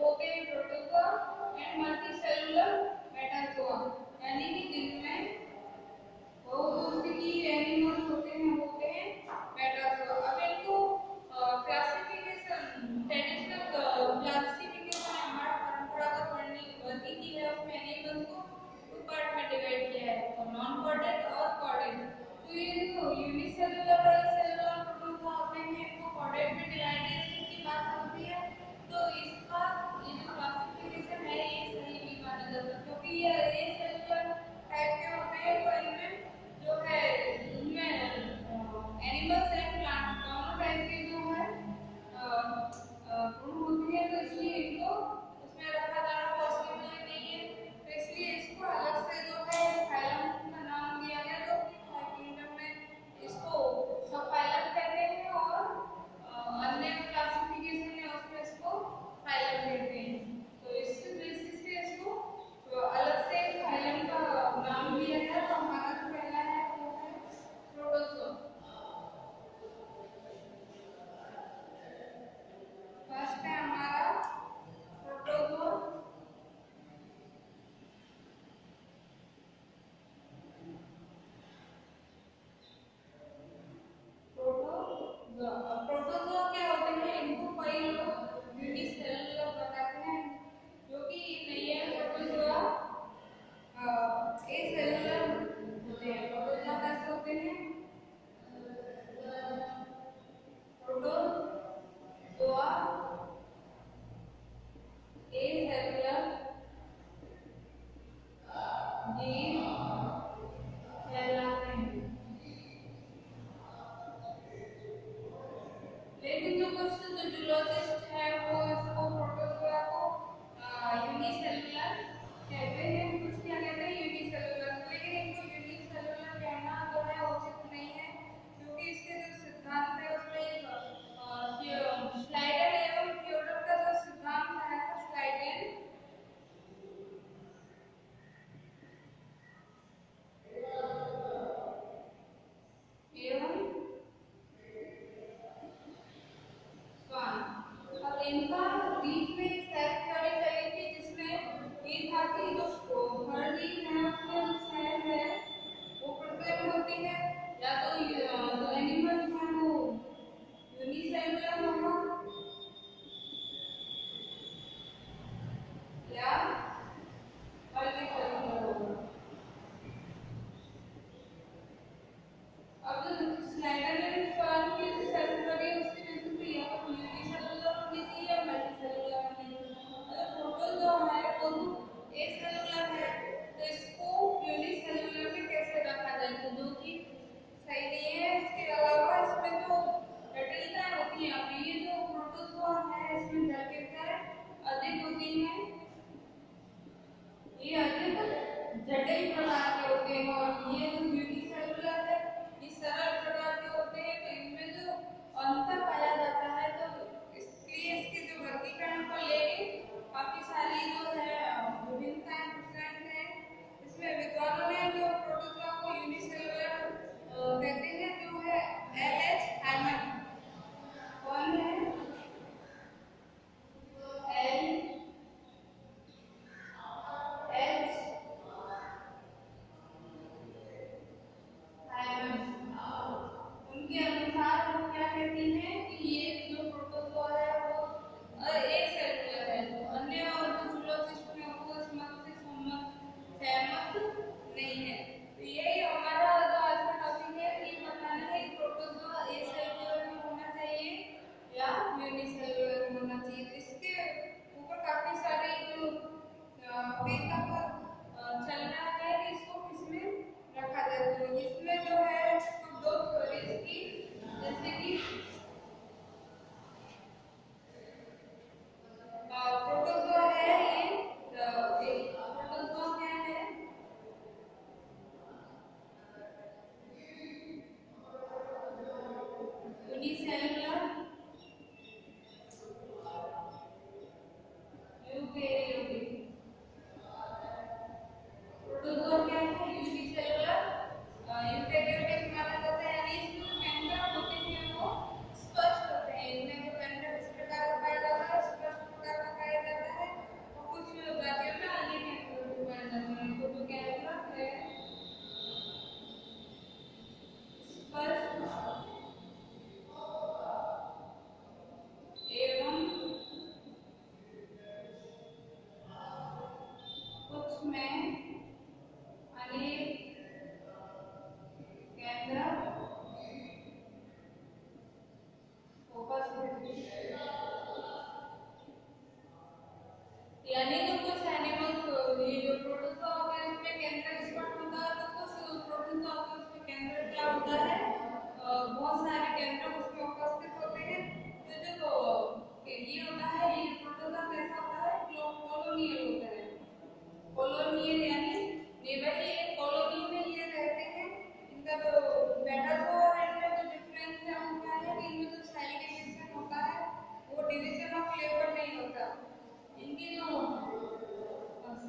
Prokaryote protozoa and multicellular metazoa यानी कि जिनमें बहुत की एनिमल्स होते हैं वो होते हैं मेटाजोआ अब इनको क्लासिफिकेशन ट्रेडिशनल क्लासिफिकेशन हमारा परंपरागत वर्गी की है। उसमें एनिमल्स को दो पार्ट में डिवाइड किया है। नॉन कॉर्डेट और कॉर्डेट तो ये जो यूनिसेलुलर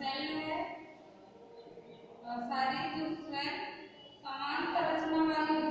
है अ, सारी जो है समान संरचना वाली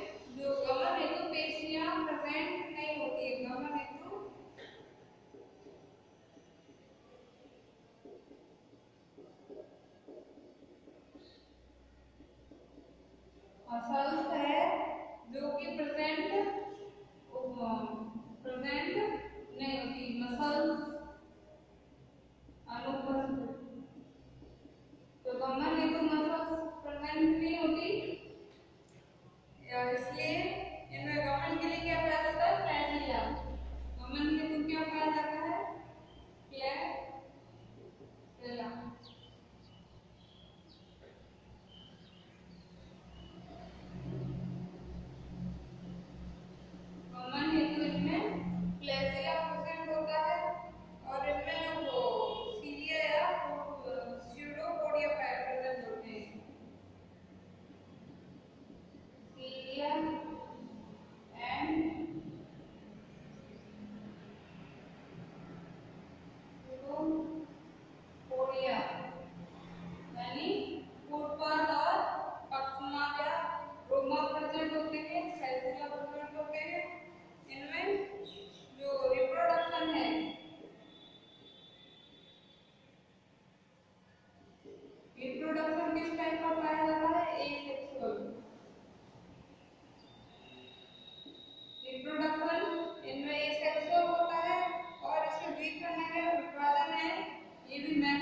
Garfield.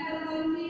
another one.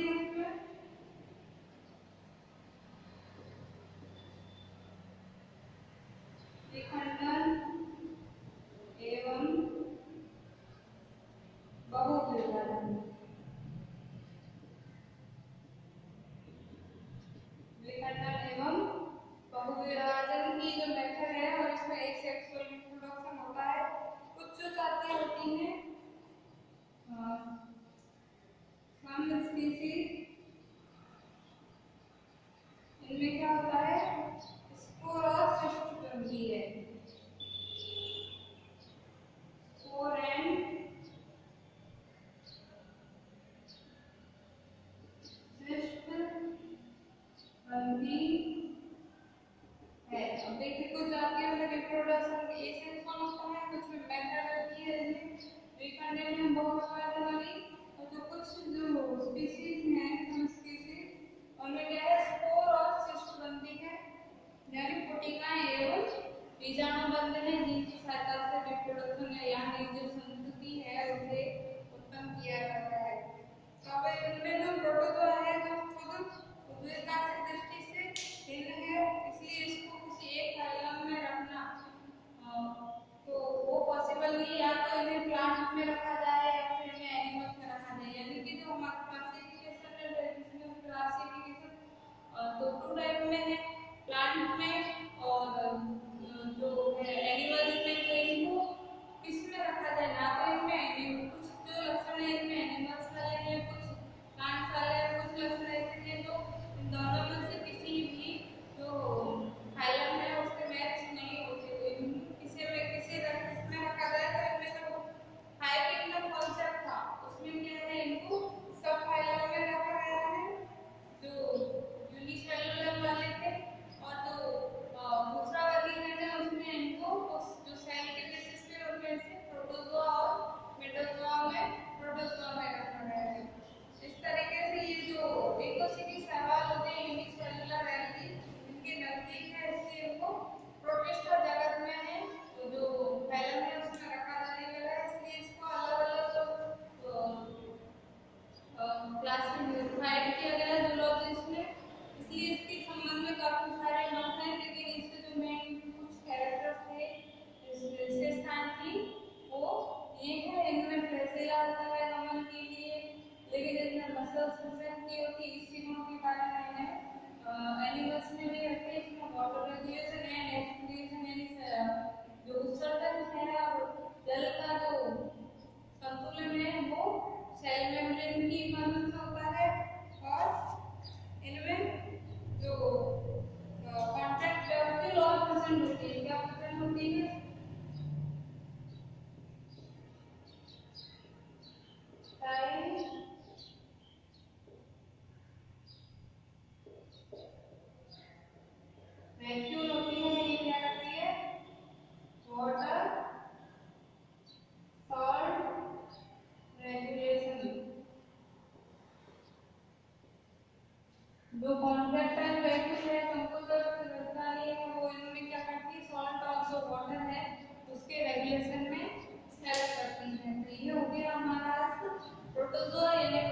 प्रोटोजोआ यानी